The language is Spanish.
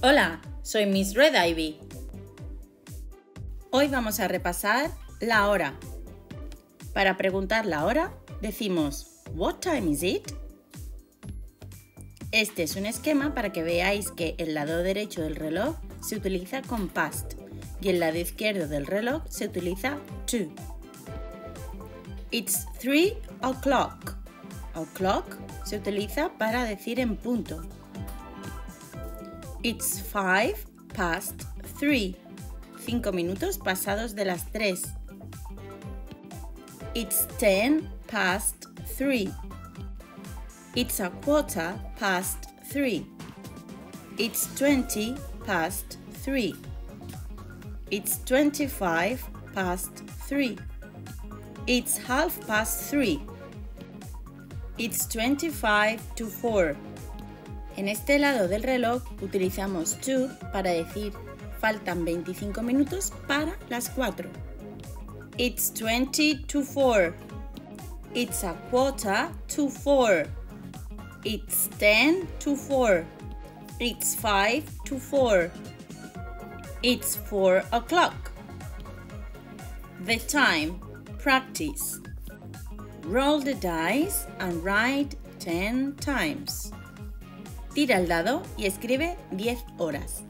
Hola, soy Miss Red Ivy. Hoy vamos a repasar la hora. Para preguntar la hora, decimos What time is it? Este es un esquema para que veáis que el lado derecho del reloj se utiliza con past y el lado izquierdo del reloj se utiliza to. It's three o'clock. O'clock se utiliza para decir en punto. It's five past three. Cinco minutos pasados de las tres. It's ten past three. It's a quarter past three. It's twenty past three. It's twenty-five past three. It's half past three. It's twenty-five to four. En este lado del reloj utilizamos to para decir faltan 25 minutos para las 4. It's 20 to 4. It's a quarter to 4. It's 10 to 4. It's 5 to 4. It's 4 o'clock. The time. Practice. Roll the dice and write 10 times. Tira el dado y escribe 10 horas.